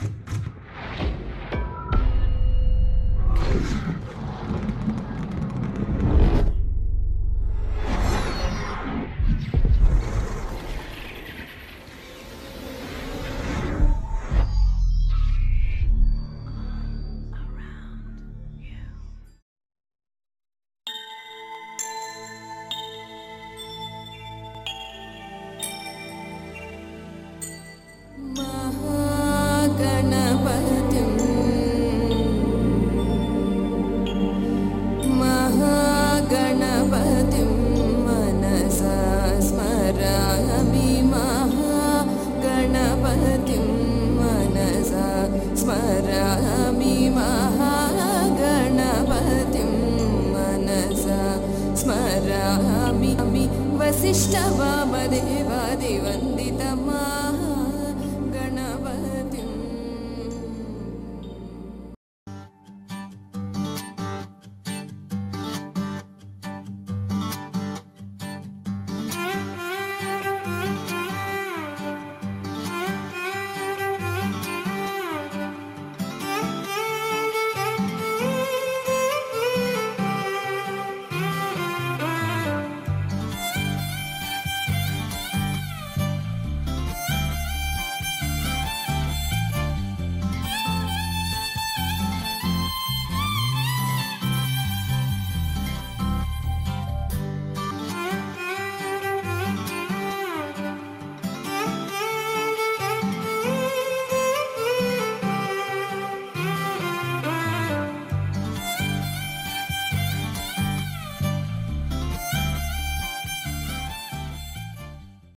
My शिष्टभामदेवादिवन्दितम्